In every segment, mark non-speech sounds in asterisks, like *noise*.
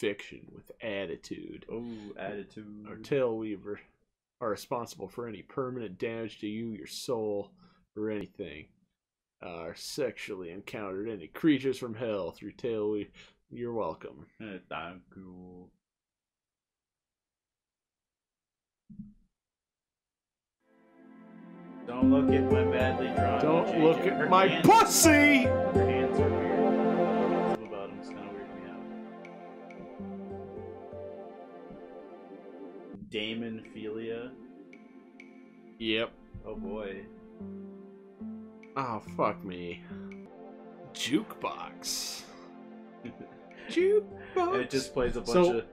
fiction with attitude. Oh, attitude. Our tail weaver are responsible for any permanent damage to you, your soul, or anything. Are sexually encountered any creatures from hell through tail weaver. You're welcome. Eh, Thank you. Don't look at my badly drawn. Don't look at my pussy! Damon Philia. Yep. Oh boy. Oh, fuck me. Jukebox. *laughs* Jukebox. It just plays a bunch So- of. oh.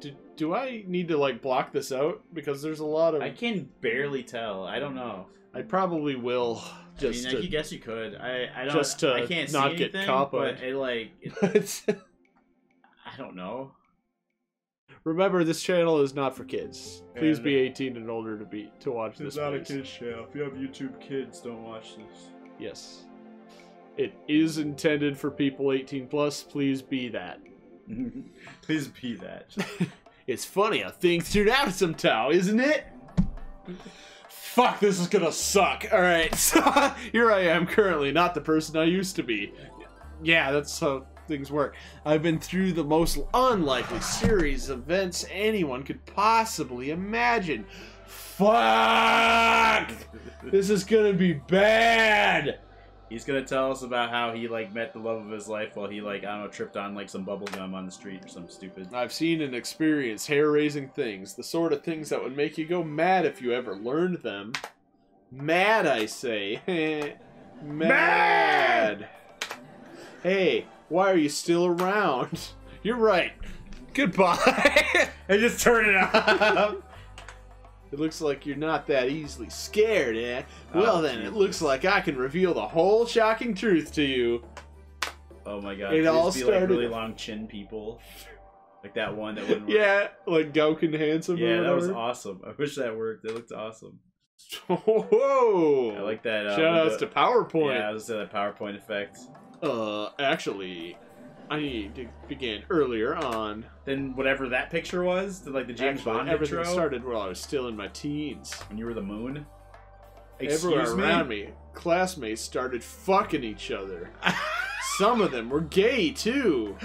Do, do I need to like block this out because there's a lot of I can barely tell. I don't know. I probably will just I mean, I to, guess you could. I I don't. just to I can't not see get anything, copyright. but it like *laughs* it, I don't know. Remember this channel is not for kids. Please And- be 18 and older to be to watch this. It's not a kid's show. If you have YouTube kids, don't watch this. Yes. It is intended for people 18 plus. Please be that. *laughs* Please be that. *laughs* It's funny how things turn out sometimes, isn't it? Fuck, this is gonna suck. Alright, *laughs* here I am currently, not the person I used to be. Yeah, that's how things work. I've been through the most unlikely series of events anyone could possibly imagine. Fuck! *laughs* This is gonna be bad! He's gonna tell us about how he like met the love of his life while he like I don't know tripped on like some bubble gum on the street or something stupid. I've seen and experienced hair raising things, the sort of things that would make you go mad if you ever learned them. Mad, I say. *laughs* mad. Hey, why are you still around? *laughs* You're right. Goodbye. *laughs* And just turn it up. it looks like you're not that easily scared, eh? Well, Oh, then, it looks like I can reveal the whole shocking truth to you. oh my god. It all be started- like really long chin people. Like that one that wouldn't *laughs* work. Yeah, like Gakuen Handsome Yeah, that was awesome. I wish that worked. It looked awesome. Whoa! I like that. Uh, Shout outs the- to PowerPoint. Yeah, I was that PowerPoint effect. Uh, actually, I need to begin earlier on. Then whatever that picture was, the, like the James Actually, Bond everything intro, started while I was still in my teens. when you were the moon. Everywhere Excuse me? around me, classmates started fucking each other. *laughs* Some of them were gay too.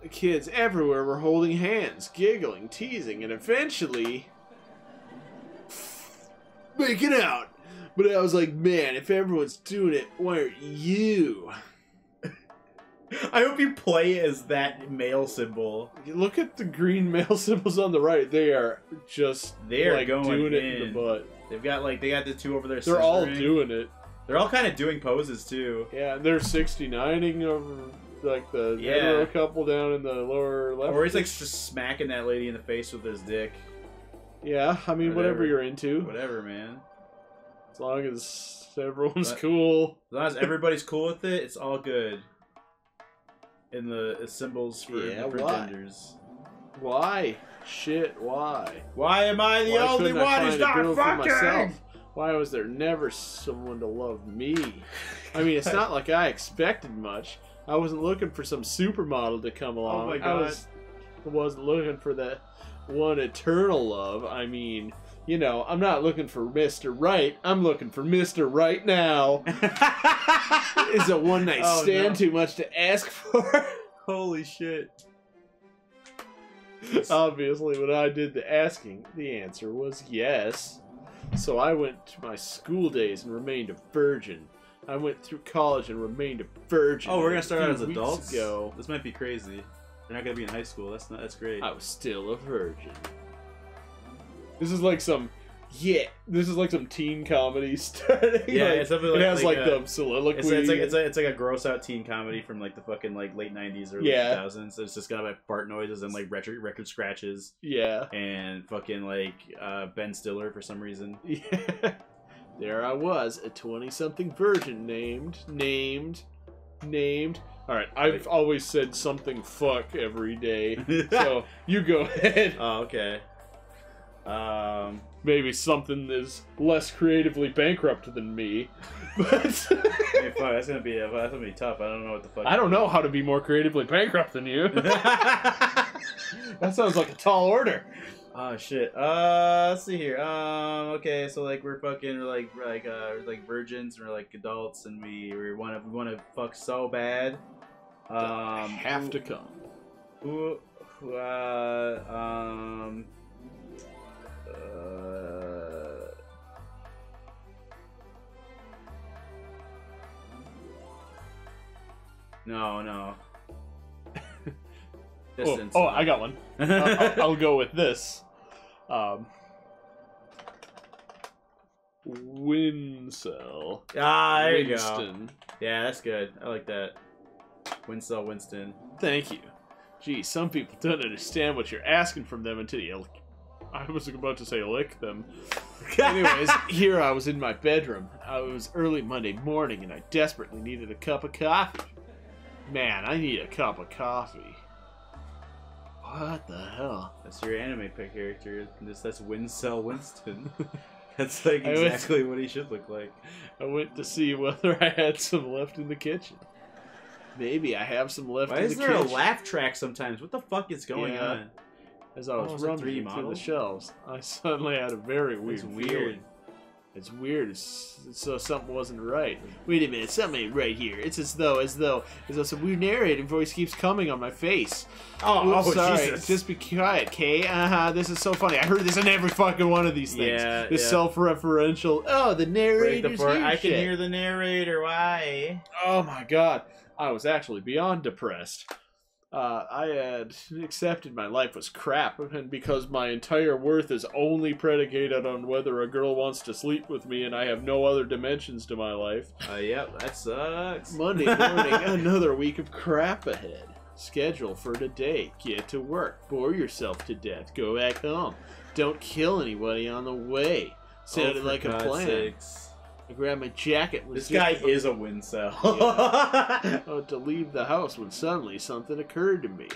The kids everywhere were holding hands, giggling, teasing, and eventually making out. But I was like, man, if everyone's doing it, why aren't you? I hope you play as that male symbol. You look at the green *laughs* male symbols on the right. They are just They are like going doing it in in. the butt. They've got like they got the two over there. They're all doing it. They're all kind of doing poses too. Yeah, they're 69ing over like the Yeah. couple down in the lower left. Or he's like just smacking that lady in the face with his dick. yeah, I mean whatever Whatever. you're into, Whatever, man. As long as everyone's But- cool. As long as everybody's cool with it, it's all good. In the symbols for Yeah, different why? genders. Why? Shit, why? Why am I the why only I one who's find a not girl for fucking? myself? Why was there never someone to love me? I mean, it's not like I expected much. I wasn't looking for some supermodel to come oh along. Oh my I God. was, wasn't looking for that one eternal love. I mean, you know, I'm not looking for Mr. Right. I'm looking for Mr. Right now. *laughs* Is a one night Oh, stand no. too much to ask for? Holy shit. Obviously, when I did the asking, the answer was yes. So I went to my school days and remained a virgin. I went through college and remained a virgin. Oh, we're gonna start out as adults. Ago, This might be crazy. They're not gonna be in high school. That's not. That's great. I was still a virgin. This is like some, yeah. This is like some teen comedy *laughs* starting. Yeah, like, it's something it has like like, a- the soliloquy. It's, it's like it's like it's like a gross out teen comedy from like the fucking like late nineties or Yeah. two thousands. So it's just got like fart noises and like record record scratches yeah. and fucking like uh, Ben Stiller for some reason. *laughs* Yeah. There I was, a 20 something virgin named, named, named. Alright, I've Wait. always said something fuck every day. *laughs* So you go ahead. oh, okay. Um, maybe something is less creatively bankrupt than me. But Hey, *laughs* fuck, that's gonna be that's gonna be tough. I don't know what the fuck. I don't know how to be more creatively bankrupt than you. *laughs* that sounds like a tall order. oh shit. Uh, let's see here. Um, okay, so like we're fucking we're like we're like uh we're like virgins, and we're like adults, and we we want to we want to fuck so bad. Um, have to come. Who, who uh, um, uh, no, no. *laughs* Oh, Distance. oh, I got one. Uh, I'll, I'll go with this. Um, Wincell. ah, there you go. Yeah, that's good. I like that. Winslow Winston. Thank you. Gee, some people don't understand what you're asking from them until you. I was about to say lick them. *laughs* Anyways, here I was in my bedroom. Uh, it was early Monday morning, and I desperately needed a cup of coffee. Man, I need a cup of coffee. What the hell? That's your anime pick character. This that's Winsell Winston. *laughs* that's like I was- exactly what he should look like. I went to see whether I had some left in the kitchen. Maybe I have some left in the kitchen. Why is the there kitchen. a laugh track sometimes? What the fuck is going Yeah. on? As I Oh, was was it rummaging through the shelves, I *laughs* suddenly had a very weird It's weird. feeling. It's weird. It's, it's so something wasn't right. Wait a minute, something ain't right here. It's as though, as though, as though some weird narrating voice keeps coming on my face. Oh, Oops, oh sorry. Jesus! Just be quiet, Kay. Uh huh. This is so funny. I heard this in every fucking one of these things. Yeah, This yeah. self-referential. Oh, the narrator's the here I can shit. hear the narrator. Why? Oh my god. I was actually beyond depressed. Uh, I had accepted my life was crap, and because my entire worth is only predicated on whether a girl wants to sleep with me, and I have no other dimensions to my life. Uh, yep, that sucks. Monday morning, *laughs* another week of crap ahead. Schedule for today. Get to work. Bore yourself to death. Go back home. Don't kill anybody on the way. Sounded Oh, like a plan. sakes. I grabbed my jacket. This guy about- is a Winsell. *laughs* about oh, to leave the house when suddenly something occurred to me.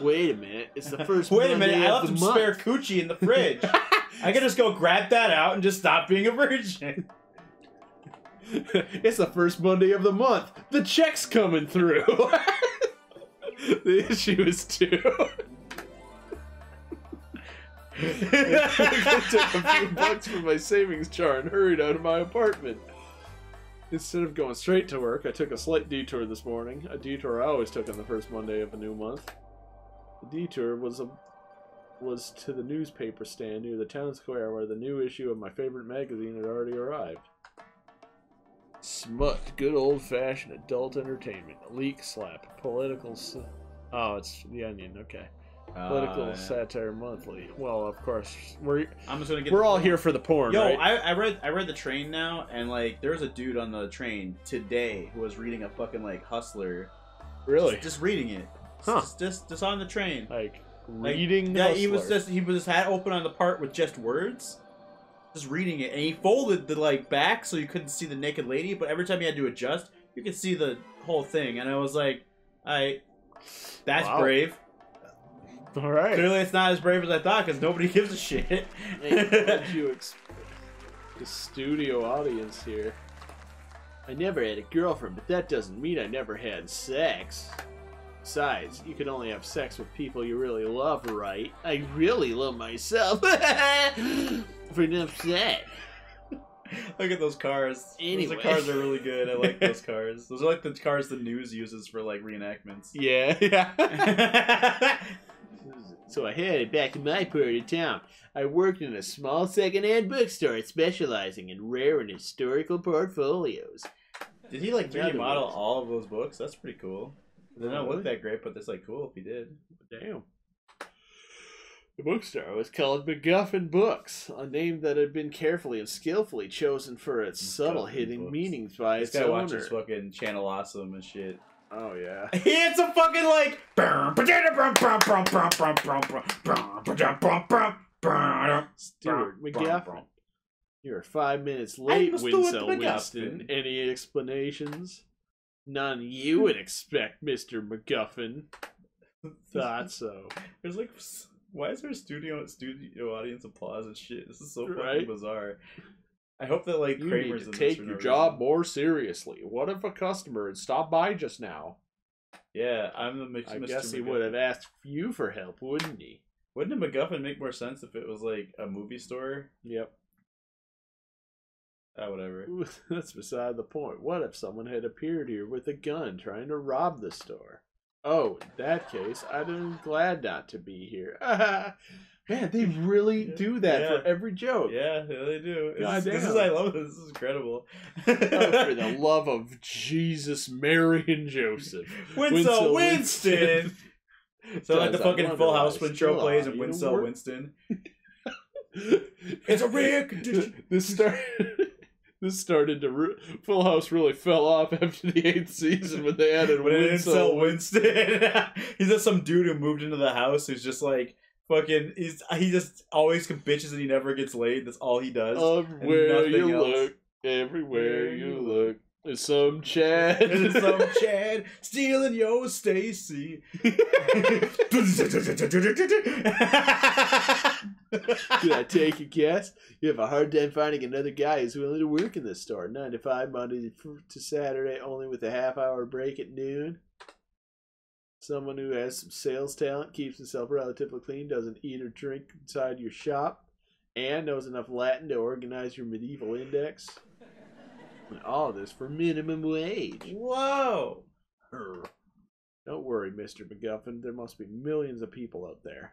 Wait a minute, it's the first *laughs* Wait a minute, I left some month. spare coochie in the fridge. *laughs* I could just go grab that out and just stop being a virgin. it's the first Monday of the month. The check's coming through. the issue is two. I took a few bucks from my savings jar and hurried out of my apartment. Instead of going straight to work, I took a slight detour this morning. A detour I always took on the first Monday of a new month. The detour was a was to the newspaper stand near the town square where the new issue of my favorite magazine had already arrived. Smut, good old fashioned adult entertainment. Leak slap, political. oh, it's the Onion. Okay, political Uh, satire monthly. Well, of course, we're I'm just gonna get. we're all here for the porn, Yo, right? I, I read I read the train now, and like there was a dude on the train today who was reading a fucking like Hustler. really? Just, just reading it. Huh. Just, just just on the train. like Like, reading. Yeah, he was just he was just had open on the part with just words, just reading it, and he folded the like back so you couldn't see the naked lady, but every time he had to adjust, you could see the whole thing, and I was like, I, that's Wow. brave. All right. Clearly, it's not as brave as I thought because nobody gives a shit. Hey, what did you expect? The studio audience here. I never had a girlfriend, but that doesn't mean I never had sex. Besides, you can only have sex with people you really love, right? I really love myself. *laughs* For enough said. Look at those cars. Anyway. Those cars are really good. I like those *laughs* cars. Those are like the cars the news uses for like reenactments. Yeah, *laughs* yeah. So I headed back to my part of town. I worked in a small secondhand bookstore specializing in rare and historical portfolios. Did he like In 3D model words. all of those books? That's pretty cool. They don't look that great, but that's like cool if he did. Damn. The bookstore was called MacGuffin Books, a name that had been carefully and skillfully chosen for its subtle hidden Books. meanings by This its guy owner. watches fucking Channel Awesome and shit. Oh yeah. *laughs* He had some fucking like. Stuart McGuffin. You're five minutes late, Winslow Winston. Any explanations? None you would expect, Mr. McGuffin. Thought so. *laughs* There's like Why is there studio studio audience applause and shit? This is so fucking Right? bizarre. I hope that like You Kramer's need to take your job reason. more seriously. What if a customer had stopped by just now? Yeah, I'm the Mc- I Mr. guess he would have asked you for help, wouldn't he? Wouldn't a MacGuffin make more sense if it was like a movie store? Yep. Ah, whatever. Ooh, *laughs* That's beside the point. What if someone had appeared here with a gun trying to rob the store? Oh, in that case, I'd am glad not to be here. *laughs* Man, they *laughs* really Yeah. do that for every joke. Yeah, yeah, they do. This, is I love this. This is incredible. Oh, for the *laughs* love of Jesus, Mary, and Joseph. Winslow *laughs* Winslow Winston. So like the I fucking Full House I intro plays and Winslow? Winston. it's a rare condition. This started. This started to re- Full House really fell off after the eighth season when they added When Winslow sell Winston. he's just some dude who moved into the house who's just like fucking. He's he just always bitches and he never gets laid. That's all he does. Everywhere you else. look, everywhere you look, there's some Chad. And *laughs* some Chad stealing your Stacy. Can I take a guess? You have a hard time finding another guy who's willing to work in this store. 9 to 5, Monday to Saturday, only with a half hour break at noon. Someone who has some sales talent, keeps himself relatively clean, doesn't eat or drink inside your shop, and knows enough Latin to organize your medieval index. And all of this for minimum wage. Whoa! Urgh. Don't worry, Mr. McGuffin. There must be millions of people out there.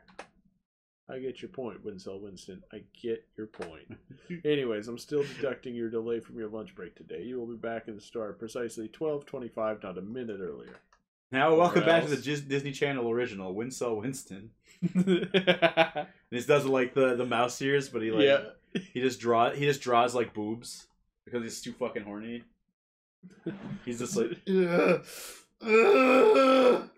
I get your point, Winslow Winston. I get your point. *laughs* Anyways, I'm still deducting your delay from your lunch break today. You will be back in the store precisely 12:25, not a minute earlier. Now welcome back to the. Disney Channel original, Winslow Winston. *laughs* And he does like the the mouse ears, but he like yeah. he just draw he just draws like boobs because he's too fucking horny. He's just like. *laughs*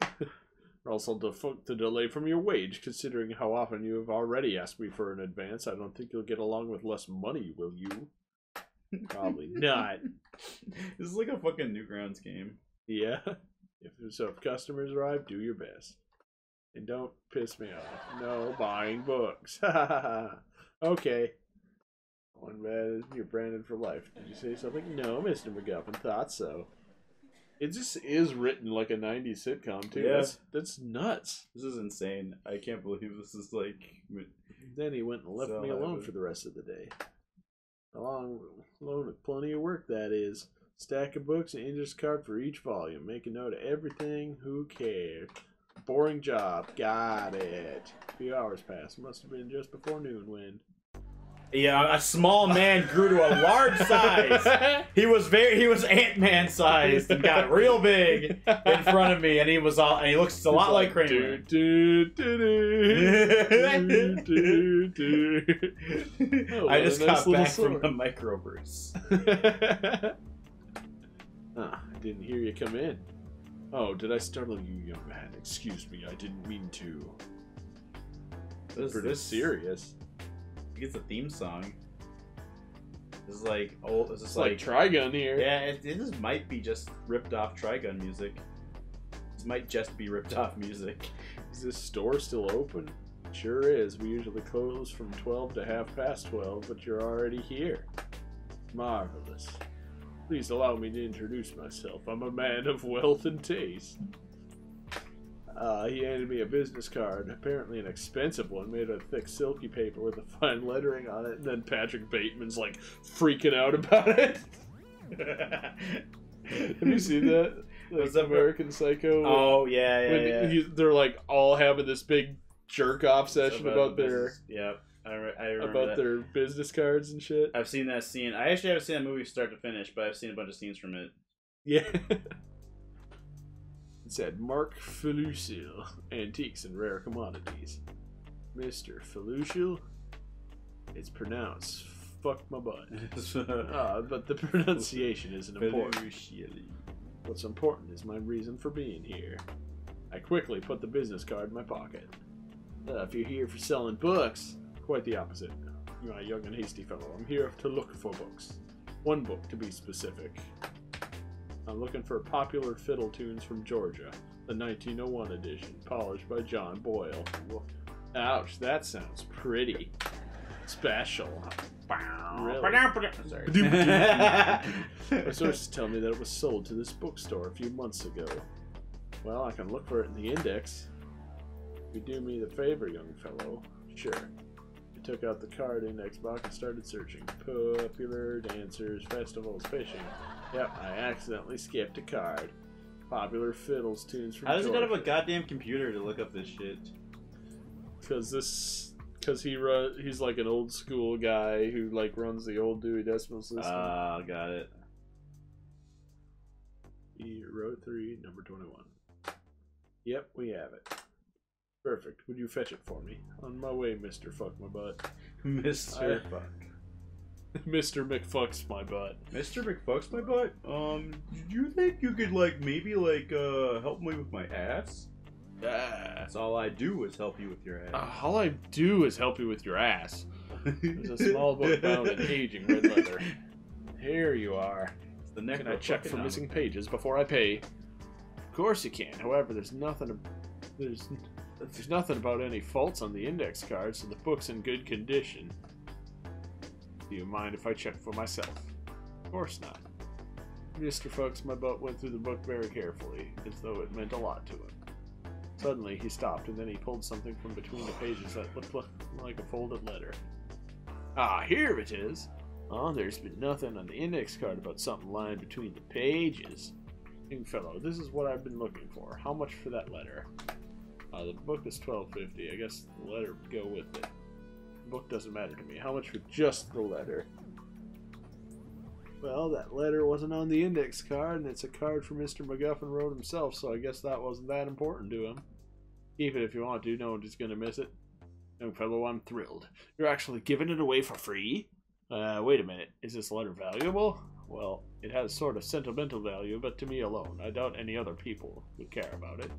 Also, the, fu- the delay from your wage, considering how often you have already asked me for an advance, I don't think you'll get along with less money, will you? Probably *laughs* not. this is like a fucking Newgrounds game. Yeah. If so, if customers arrive, do your best, and don't piss me off. No buying books. *laughs* okay. One bad, you're branded for life. Did you say something? No, Mister McGuffin. Thought so. It just is written like a '90s sitcom too. Yeah. That's that's nuts. This is insane. I can't believe this is like. Then he went and left So me alone would- for the rest of the day. Along, alone with plenty of work, that is. Stack of books and index card for each volume. Make a note of everything. Who cares? Boring job. Got it. A few hours passed. Must have been just before noon when. Yeah, a small man grew to a large size. *laughs* He was very he was Ant Man sized and got real big in front of me, and he was all and he looks a lot like Kramer. Do, do, do, do. Oh, I just got back from the *laughs* ah, I didn't hear you come in. Oh, did I startle you, young man? Excuse me, I didn't mean to. This, Pretty this serious. It's a theme song. This is like old. This is It's like like, Trigun here. yeah. It, it just might be just ripped off Trigun music. This might just be ripped off music. Is this store still open? Sure is. We usually close from 12 to half past 12, but you're already here. Marvelous. Please allow me to introduce myself. I'm a man of wealth and taste. Uh, he handed me a business card, apparently an expensive one, made of thick silky paper with a fine lettering on it, and then Patrick Bateman's like freaking out about it. *laughs* Have you seen that? *laughs* Like, What's that? American Psycho? oh yeah, yeah, yeah. he- they're like all having this big jerk off session about, their business- Yeah, I, re- I remember about that. their business cards and shit. I've seen that scene. I actually haven't seen that movie start to finish, but I've seen a bunch of scenes from it. Yeah. *laughs* it said Mark Felucial, antiques and rare commodities. Mister Felucial. It's pronounced fuck my butt. *laughs* Ah, but the pronunciation isn't important. What's important is my reason for being here. I quickly put the business card in my pocket. Uh, if you're here for selling books, quite the opposite. You're a young and hasty fellow. I'm here to look for books. One book, to be specific. I'm looking for popular fiddle tunes from Georgia, the 1901 edition, polished by John Boyle. Ouch, that sounds pretty special. Really? My *laughs* sources tell me that it was sold to this bookstore a few months ago. Well, I can look for it in the index. If you do me the favor, young fellow, sure. Took out the card index box and started searching. Popular dancers, festivals, fishing. Yep, I accidentally skipped a card. Popular fiddles, tunes from How does he not have a goddamn computer to look up this shit? Because this, because he run, he's like an old school guy who like runs the old Dewey Decimal System. Ah, got it. E row three, number twenty-one. Yep, we have it. Perfect. Would you fetch it for me? On my way, Mister Fuck my butt. *laughs* Mr. I- Fuck. *laughs* Mister McFucks my butt. Mr. McFucks my butt. Um, do you think you could like maybe like uh help me with my ass? Ah. That's all I do is help you with your Uh, ass. all I do is help you with your ass. There's a *laughs* small book bound in aging red leather. Here you are. It's the neck Can I check for missing pages before I pay? Of course you can. However, there's nothing. There's there's nothing about any faults on the index card, so the book's in good condition. Do you mind if I check for myself? Of course not. Mr. Fucks my butt went through the book very carefully, as though it meant a lot to him. Suddenly, he stopped, and then he pulled something from between the pages that looked like a folded letter. Ah, here it is! Oh, there's been nothing on the index card about something lying between the pages. Young fellow, this is what I've been looking for. How much for that letter? Uh, the book is twelve fifty. I guess the letter would go with it. The book doesn't matter to me. How much for just the letter? Well, that letter wasn't on the index card, and it's a card for Mr. McGuffin wrote himself, so I guess that wasn't that important to him. Even if you want to, no one's gonna miss it. Young fellow, I'm thrilled. You're actually giving it away for free? Uh, wait a minute. Is this letter valuable? Well, it has sort of sentimental value, but to me alone. I doubt any other people would care about it.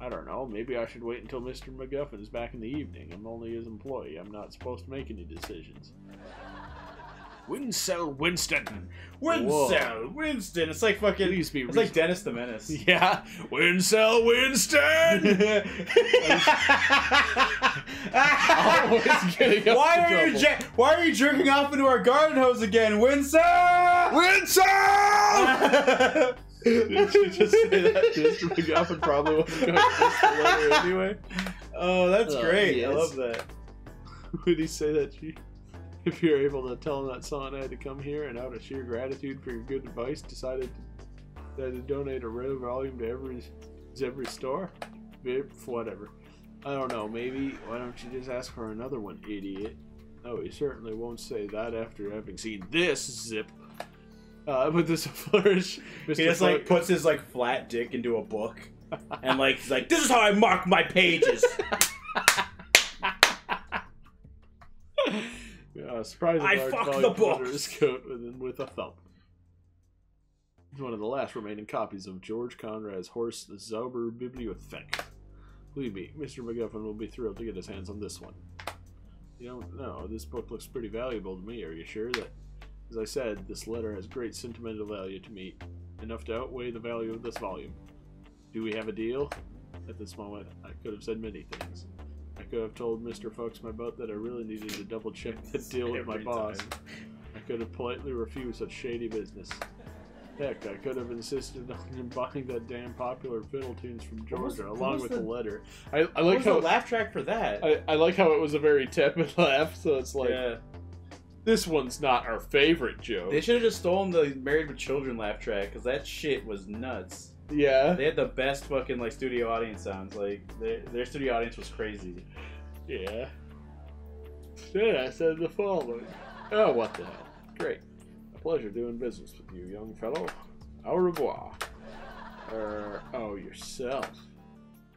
I don't know. Maybe I should wait until Mr. McGuffin is back in the evening. I'm only his employee. I'm not supposed to make any decisions. Winsell Winston. Winston, Winston. It's like fucking. Please be It's like Dennis the Menace. *laughs* Yeah, Winsell Winston. *laughs* Always getting up why are you ja- Why are you jerking off into our garden hose again, Winston? Winsell. *laughs* Did you just say that? Mr. McGuffin probably wasn't going to miss the letter anyway. oh, that's Oh, great. yes. I love that. *laughs* Would he say that to you? If you're able to tell him that son had to come here and out of sheer gratitude for your good advice, decided to, decided to donate a rare volume to every every store? Whatever. I don't know. Maybe why don't you just ask for another one, idiot? No, he certainly won't say that after having seen this zip. Uh, *laughs* with this flourish, Mr. He just like puts his like flat dick into a book, and like he's like, "This is how I mark my pages." *laughs* Uh, surprising I fuck the book. his coat with, with a thump. It's one of the last remaining copies of George Conrad's Horst Zauber Bibliothek. Believe me, Mr. McGuffin will be thrilled to get his hands on this one. You don't know, this book looks pretty valuable to me. Are you sure that, as I said, this letter has great sentimental value to me, enough to outweigh the value of this volume? Do we have a deal? At this moment, I could have said many things. I could have told Mr. Fox my butt that I really needed to double check the deal with my Every boss. I could have politely refused such shady business. Heck, I could have insisted on him buying that damn popular fiddle tunes from What was- Georgia along with the- the, letter. I, I What like was the how laugh track for that? I, I like how it was a very tepid *laughs* laugh. So it's like yeah, this one's not our favorite joke. they should have just stolen the Married with Children laugh track because that shit was nuts. yeah, They had the best fucking like studio audience sounds. Like their their studio audience was crazy. yeah. Then I said the following. Oh, what the hell? Great. A pleasure doing business with you, young fellow. Au revoir. Er, oh, yourself.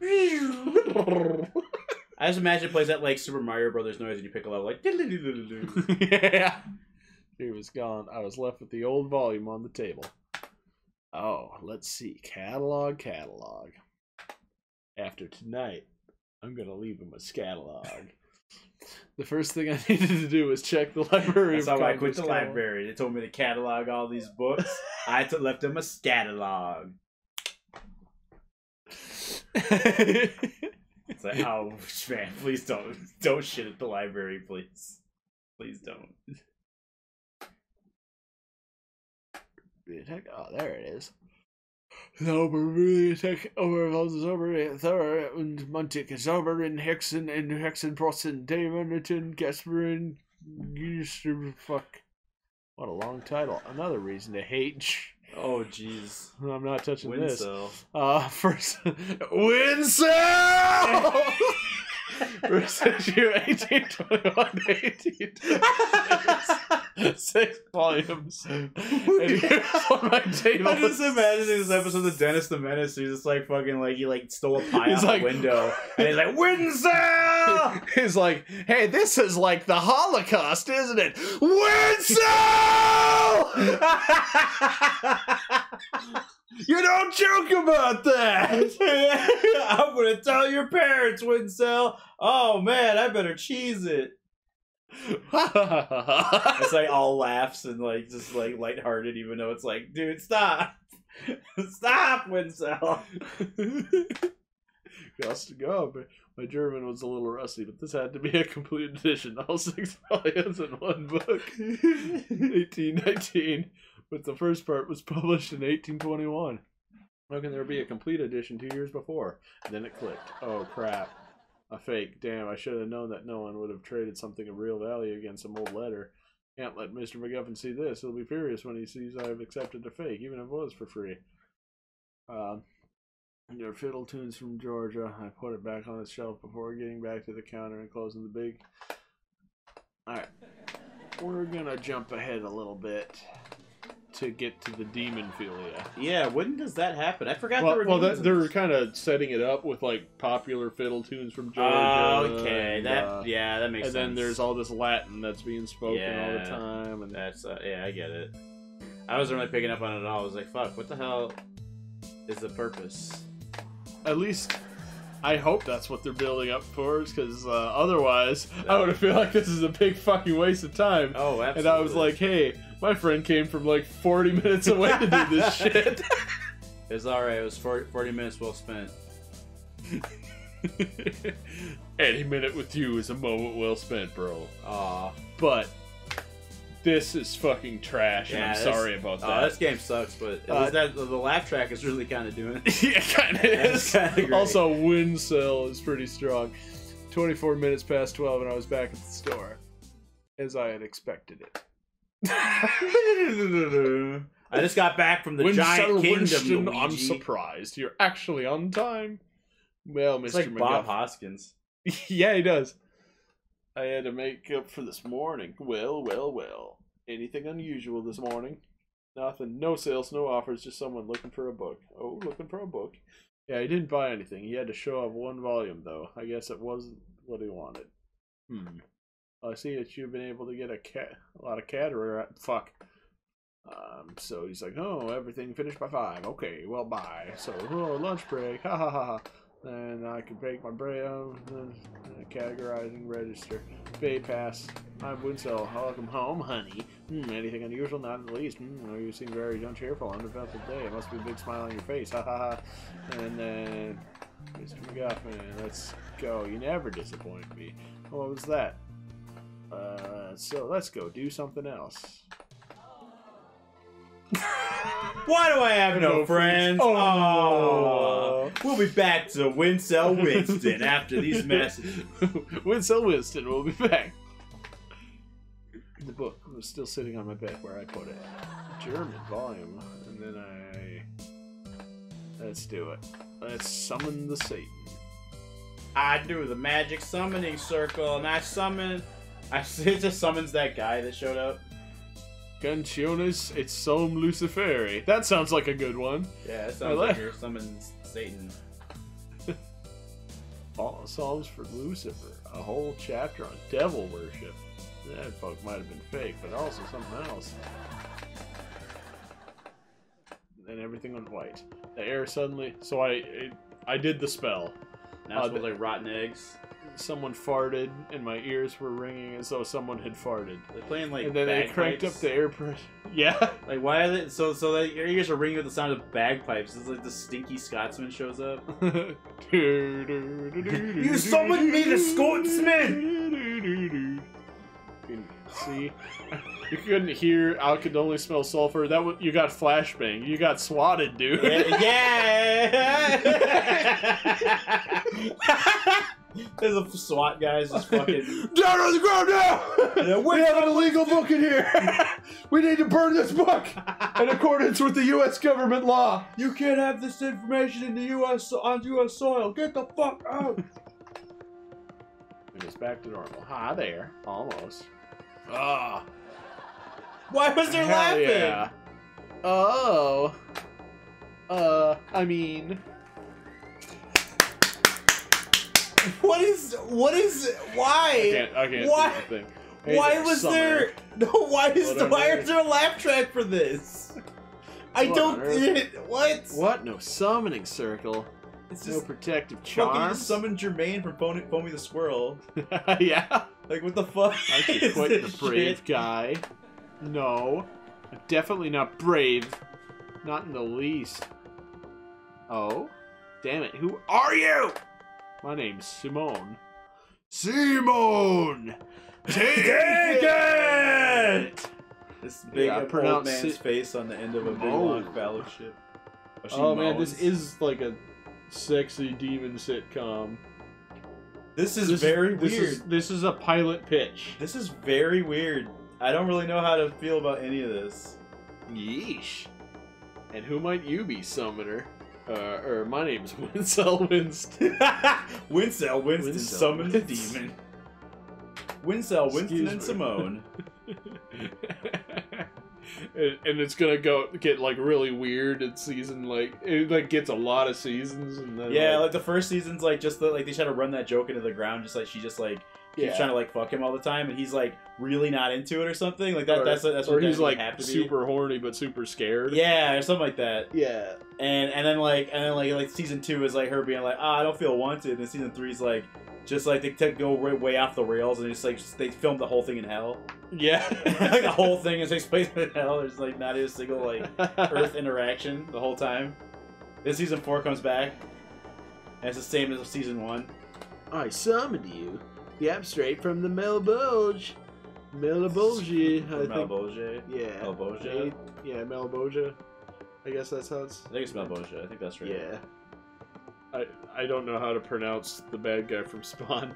*laughs* *laughs* I just imagine it plays that like Super Mario Brothers noise and you pick a level like. yeah. *laughs* He was gone. I was left with the old volume on the table. Oh, let's see. Catalog, catalog. After tonight, I'm going to leave him a scatalog. the first thing I *laughs* needed to do was check the library. That's how I quit the catalog. library. They told me to catalog all these books. I t- left them a scatalog. *laughs* It's like, oh *laughs* man, please don't don't shit at the library, please. Please don't. Oh, there it is. Zauberbibliothek overvalls and Thor, is over Zauberin, Hexen, and Hexenprossen, Dämonetin, Gasperin, fuck. What a long title. Another reason to hate. Oh jeez. I'm not touching this. Wincel. Uh, *laughs* first, Winsell! First issue, 1821 18. *laughs* Six volumes. And here's on my table. I'm just imagining this episode of Dennis the Menace. He's just like fucking like he like stole a *laughs* pie He's out like- the window, and he's like Winsell. *laughs* He's like, hey, this is like the Holocaust, isn't it? Winsell! you don't joke about that! I'm gonna tell your parents, Winsell. Oh man, I better cheese it. It's like *laughs* all laughs and like just like lighthearted, even though it's like, dude, stop, *laughs* stop, Winsell. *laughs* Gots to go. But my German was a little rusty, but this had to be a complete edition. All six volumes in one book. 1819. But the first part was published in 1821. How can there be a complete edition two years before? And then it clicked. Oh crap. A fake. Damn, I should have known that no one would have traded something of real value against some old letter. Can't let Mr. McGuffin see this. He'll be furious when he sees I've accepted a fake, even if it was for free. Um, your fiddle tunes from Georgia. I put it back on the shelf before getting back to the counter and closing the big. Alright. We're gonna jump ahead a little bit to get to the demon philia. Yeah, when does that happen? I forgot Well, there were well that, they're kind of setting it up with like popular fiddle tunes from Georgia. Oh, okay, and, that uh, yeah, that makes sense. and sense. then there's all this Latin that's being spoken all the time, and That's uh, yeah, I get it. I wasn't really picking up on it at all. I was like, "Fuck, what the hell is the purpose?" at least I hope that's what they're building up for, because uh, otherwise I would feel like this is a big fucking waste of time. Oh, absolutely. And I was like, hey, my friend came from like 40 minutes away to do this *laughs* shit. "It's all right. It was 40, 40 minutes well spent." *laughs* Any minute with you is a moment well spent, bro. Aw, But this is fucking trash, and Yeah, I'm this- sorry about oh, that. this game sucks, but at Uh, least that the laugh track is really kind of doing it. *laughs* yeah, kind of That's is. kinda great. Also, wind cell is pretty strong. 24 minutes past 12, and I was back at the store. As I had expected it. *laughs* I just got back from the Winston, giant kingdom. Winston, I'm surprised. You're actually on time. Well, Mr. It's like Bob Hoskins. *laughs* yeah, he does. I had to make up for this morning. Well, well, well. Anything unusual this morning? Nothing. No sales, no offers, just someone looking for a book. Oh, looking for a book. Yeah, he didn't buy anything. He had to show off one volume, though. I guess it wasn't what he wanted. Hmm. I see that you've been able to get a cat, a lot of caterer. Fuck. Um, so he's like, oh, everything finished by five. Okay, well, bye. So, oh, lunch break. Ha ha ha ha. Then I can bake my bread. Oh, uh, categorizing register. Pay pass. I'm Winsell. Welcome home, honey. Hmm, anything unusual? Not in the least. Hmm, you seem very uncheerful. Uneventful day. It must be a big smile on your face. Ha ha ha. And then, Mr. McGuffin, let's go. You never disappoint me. What was that? Uh, so let's go do something else. *laughs* Why do I have no, No friends? friends. Oh. We'll be back to Winsell Winston after these *laughs* messages. Winsell Winston will be back. The book was still sitting on my bed where I put it. German volume. And then I. Let's do it. Let's summon the Satan. I do the magic summoning circle, and I summon. I *laughs* it just summons that guy that showed up. Canciones et Som Luciferi. That sounds like a good one. Yeah, it sounds like- like you're summoning Satan. *laughs* All Psalms for Lucifer. A whole chapter on devil worship. That book might have been fake, but also something else. And everything went white. The air suddenly. So I, I, I did the spell. Now it's Uh, like rotten eggs. Someone farted and my ears were ringing as though someone had farted. They're playing like. and then they cranked up the air pressure. *laughs* Yeah. Like why are they so so that your ears are ringing with the sound of bagpipes? It's like the stinky Scotsman shows up. *laughs* you summoned me, the Scotsman! See, you couldn't hear. I could only smell sulfur. That was, you got flashbang. You got swatted, dude. yeah. *laughs* There's a SWAT guys just fucking. *laughs* Down on the ground now! Yeah, we have an illegal book in here. *laughs* we need to burn this book in accordance with the U.S. government law. You can't have this information in the U.S. on U.S. soil. Get the fuck out. And it's back to normal. Hi there. Almost. Ah. Why was there Hell laughing? yeah. Oh. Uh, I mean, What is? What is? I Why? can't. I can't. Why- Do the. Hey Why was summoner. there? No. Why is? What why is there a laugh track for this? I What don't. on earth? what? What? No summoning circle. It's No protective charms. just summon Germaine from Foamy, Foamy the Squirrel. *laughs* yeah. Like what the fuck? I should quit the brave shit? guy. No. I'm definitely not brave. Not in the least. Oh? Damn it. Who are you? My name's Simone. Simone! Take, Take it! it! This big Yeah, I old man's it- face on the end of a big Moan. long fellowship. Oh, she Oh man, this is like a sexy demon sitcom. this is This very this weird. Is, this is a pilot pitch. This is very weird. I don't really know how to feel about any of this. Yeesh. And who might you be, Summoner? Uh, or my name's *laughs* Winsell Winston. *laughs* Winsell, Winston, Winsell, summon the Winston. demon. Winsell, Winston, Excuse and me. Simone. *laughs* and, and it's gonna go get like really weird in season like it like gets a lot of seasons and then Yeah, like, like the first season's like just the, like they try to run that joke into the ground, just like she just like keeps yeah. trying to like fuck him all the time, and he's like really not into it or something. Like that. or, that's that's or what he's like have to be. super horny but super scared. Yeah, or something like that. Yeah. And and then like and then like like season two is like her being like, ah, I don't feel wanted, and season three is like. Just like they took go way, way off the rails, and just like just, they filmed the whole thing in hell. Yeah. like *laughs* the whole thing is takes place in hell. There's like not a single like *laughs* Earth interaction the whole time. Then season four comes back, and it's the same as season one. I summoned you. Yep, straight from the Melboge. Melaboge, I think. Malboge. Yeah. Malboja? Yeah, Melaboja. I guess that's how it's. I think it's Malboja. I think that's right. Yeah. I I don't know how to pronounce the bad guy from Spawn.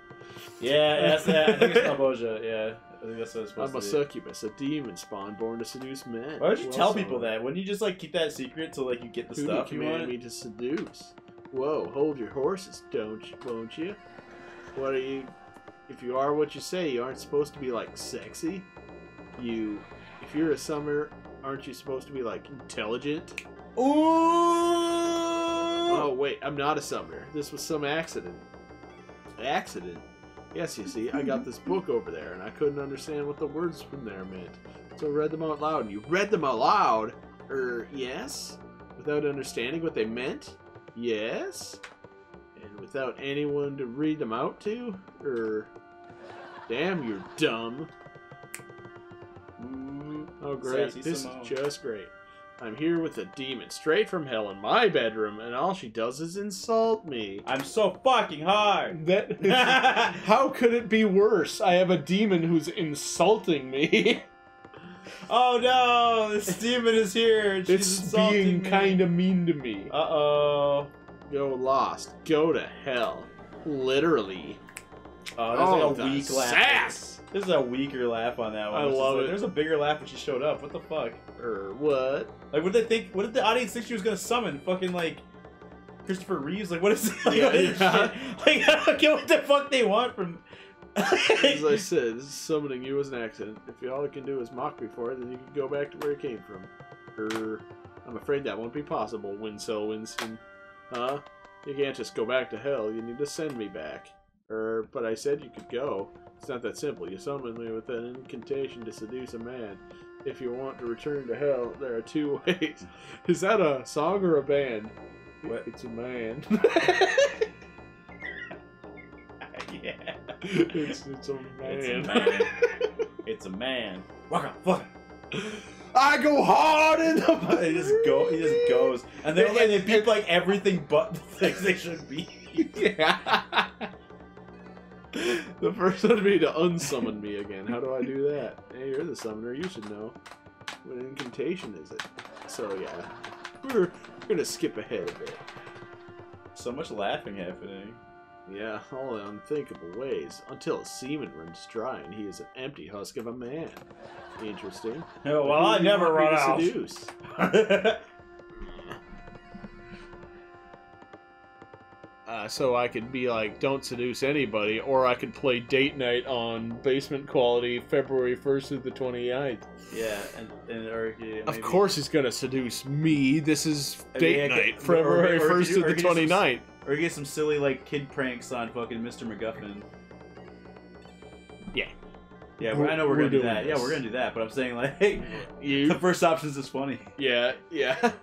Yeah, that's, yeah I think it's *laughs* Malboja. Yeah, I think that's what it's supposed I'm a to be. succubus, a demon spawn born to seduce men. Why would you Well, tell so- people that? Wouldn't you just like keep that secret till like you get the Who stuff you commanded want? me to seduce? Whoa, hold your horses, don't you, won't you? What are you? If you are what you say, you aren't supposed to be like sexy. You, if you're a summer, aren't you supposed to be like intelligent? Ooh! Oh wait, I'm not a summer. This was some accident. Accident? Yes, you see, I got this book over there, and I couldn't understand what the words from there meant. So I read them out loud, and you read them out loud? Er, yes? Without understanding what they meant? Yes? And without anyone to read them out to? Er, damn, you're dumb. Oh, great. Sassy this Simone. is just great. I'm here with a demon straight from hell in my bedroom, and all she does is insult me. I'm so fucking hard. *laughs* That *laughs* how could it be worse? I have a demon who's insulting me. *laughs* oh no, this demon is here. and She's it's being kind of mean to me. Uh oh. Go lost. Go to hell. Literally. Oh, there's like a weak laugh. sass. There's a weaker laugh on that one. I love like- it. There's a bigger laugh when she showed up. What the fuck? Or what? Like, what did they think? What did the audience think she was gonna summon? Fucking like Christopher Reeves? Like, what is? *laughs* Like, Yeah, is shit? Like, I don't get what the fuck they want from. As I *laughs* said, summoning you was an accident. If all you can do is mock me for it, then you can go back to where you came from. Er, I'm afraid that won't be possible, Winsell Winston. Huh? You can't just go back to hell. You need to send me back. Er, but I said you could go. It's not that simple. You summoned me with an incantation to seduce a man. If you want to return to hell, there are two *laughs* ways. Is that a song or a band? What? It's a man. *laughs* *laughs* yeah. it's, it's a man. It's a man. It's a man. Fuck. I go hard in the. He just go. He just goes, and they and they beat like everything but the things they should be. Yeah. *laughs* the first one would be to unsummon me again. How do I do that? Hey, you're the summoner. You should know. What incantation is it? So yeah, we're gonna skip ahead a bit. So much laughing happening. Yeah, all in unthinkable ways, until his semen runs dry and he is an empty husk of a man. Interesting. Oh, *laughs* well, I Who do you never run out. Seduce? *laughs* Uh, so I could be like, don't seduce anybody, or I could play date night on basement quality February 1st through the 29th. yeah, and and or yeah, Of course he's gonna seduce me. This is I date mean, night, could- February or- or- or 1st you- to the you just- 29th. Or you get some silly like kid pranks on fucking Mr. McGuffin. Yeah. Yeah, we're, I know we're, We're gonna do that. Yeah, we're gonna do that. But I'm saying like, *laughs* the You? first option is funny. Yeah, yeah. *laughs*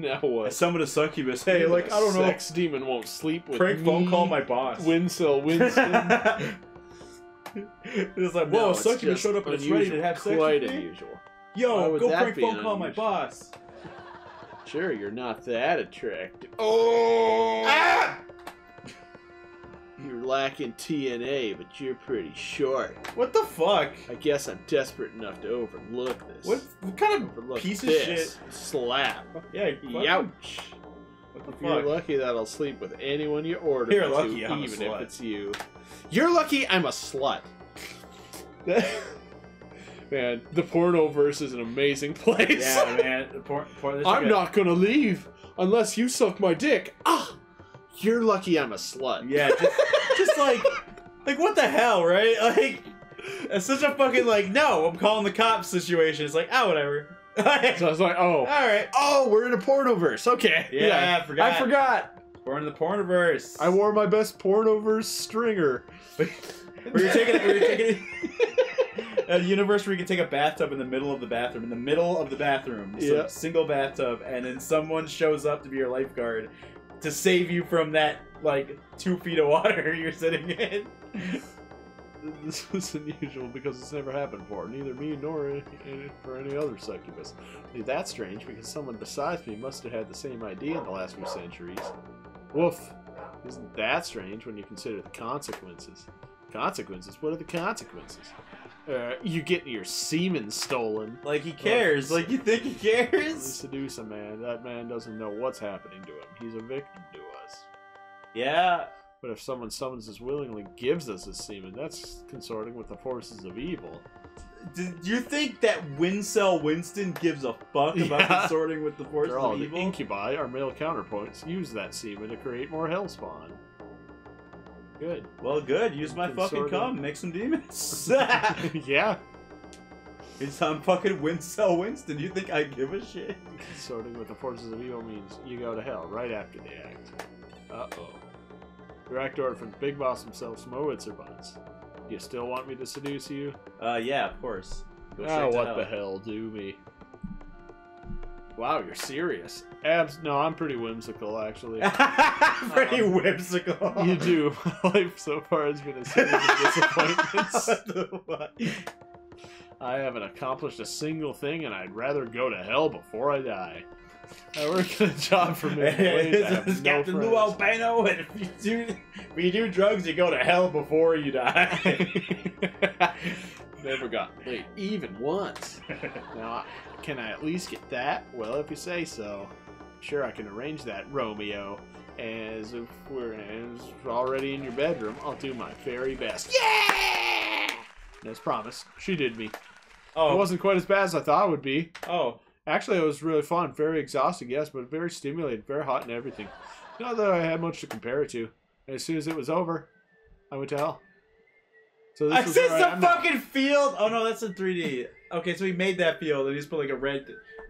*laughs* now I what? summon a succubus. Hey, *laughs* like I don't know. Sex demon won't sleep with Prank me. phone call my boss. Wincell Winston. *laughs* it's like, whoa, No, it's succubus showed up and it's ready to unusual. have sex Quite with me. unusual. Why Yo, would go that prank be phone call my boss. Sure, you're not that attractive. Oh! Ah! You're lacking TNA, but you're pretty short. What the fuck? I guess I'm desperate enough to overlook this. What, what kind of Overlook piece of this. shit? Slap. Yeah, fucking- Youch. What the fuck? You're lucky that I'll sleep with anyone you order You're me lucky to, I'm a even slut. if it's you. You're lucky I'm a slut. *laughs* Man, the porno verse is an amazing place. Yeah, man. the Por- por- this *laughs* I'm not gonna leave unless you suck my dick. Ah, you're lucky I'm a slut. Yeah, just, just like, like what the hell, right? *laughs* Like, it's such a fucking like, no, I'm calling the cops situation. It's like, oh, whatever. *laughs* So I was like, oh, All right. oh, we're in a porno verse. Okay. Yeah, I forgot. I forgot. We're in the porniverse. I wore my best porno verse stringer. *laughs* Where you're taking, where you're taking a universe where you can take a bathtub in the middle of the bathroom, in the middle of the bathroom, Yeah. single bathtub, and then someone shows up to be your lifeguard to save you from that like two feet of water *laughs* you're sitting in. This was unusual because it's never happened before, neither me nor any- for any other succubus. That's strange because someone besides me must have had the same idea in the last few centuries. Woof. Isn't that strange when you consider the consequences? Consequences? What are the consequences? Uh, you getting your semen stolen. Like he cares. Like you think he You cares? seduce a man. That man doesn't know what's happening to him. He's a victim to us. Yeah. But if someone summons us willingly, gives us his semen, that's consorting with the forces of evil. Do do you think that Wincell Winston gives a fuck about consorting with the forces After all, of the evil? incubi, our male counterpoints, use that semen to create more hellspawn. Good. Well, good. Use my fucking cum. Make some demons. *laughs* *laughs* yeah. it's I'm fucking Wincell Winston. You think I give a shit? Consorting with the forces of evil means you go to hell right after the act. Uh oh. Order from the big boss himself, Smowitzer Buns. You still want me to seduce you? Uh, yeah, of course. Go Oh, what hell. the hell, do me. Wow, you're serious. Abs no, I'm pretty whimsical actually. *laughs* Pretty Um, whimsical. you do. *laughs* My life so far has been a series of disappointments. *laughs* What the fuck? I haven't accomplished a single thing, and I'd rather go to hell before I die. I work in a job for me. this is Captain Lou Albano, and if you do if you do drugs, you go to hell before you die. Never got laid even once. Now, can I at least get that? Well, if you say so. Sure, I can arrange that, Romeo. As if we're as already in your bedroom, I'll do my very best. Yeah! As promised, she did me. Oh. It wasn't quite as bad as I thought it would be. oh, Actually, it was really fun. Very exhausting, yes, but very stimulating, very hot and everything. Not that I had much to compare it to. As soon as it was over, I went to hell. So this I is said where I the fucking field. Oh no, that's in 3D. Okay, so he made that field and he's put like a red.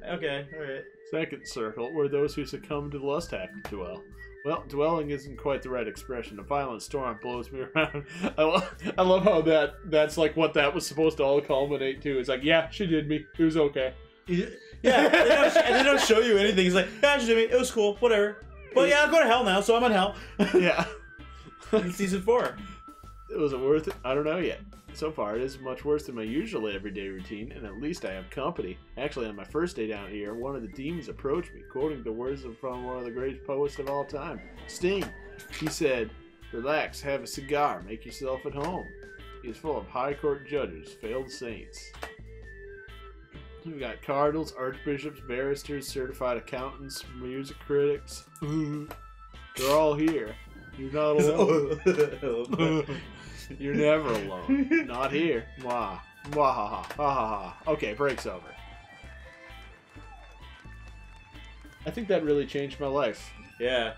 Okay, all right. Second circle, where those who succumb to the lust have to dwell. Well, dwelling isn't quite the right expression. A violent storm blows me *laughs* around. I, lo- I love how that that's like what that was supposed to all culminate to. It's like, yeah, she did me. It was okay. Yeah, they don't, and they don't show you anything. He's like, yeah, she did me. It was cool, whatever. But yeah, I'll go to hell now, so I'm in hell. *laughs* Yeah. season four. It Was it worth it? I don't know yet. So far, it is much worse than my usual everyday routine, and at least I have company. Actually, on my first day down here, one of the demons approached me, quoting the words from one of the greatest poets of all time, Sting. He said, Relax, have a cigar, make yourself at home. He is full of high court judges, failed saints. We've got cardinals, archbishops, barristers, certified accountants, music critics. They're all here. You're not *laughs* oh, alone. *laughs* Oh, You're never alone. *laughs* Not here. Mwah. Mwah ha ha. Ha ha ha. Okay, break's over. I think that really changed my life. yeah.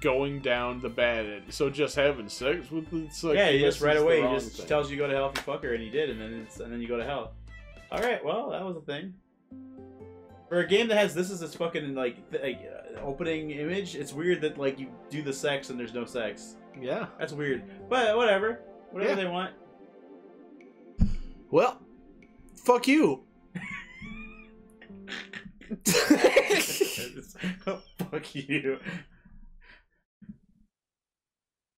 Going down the bad end. So just having sex with it's like yeah, he just right away he just thing. tells you go to hell if you fuck her, and he did, and then it's, and then you go to hell. All right, well that was a thing. For a game that has this as its fucking like like uh, opening image, it's weird that like you do the sex and there's no sex. Yeah. That's weird, but whatever, whatever Yeah. they want. Well, fuck you. *laughs* *laughs* Fuck you.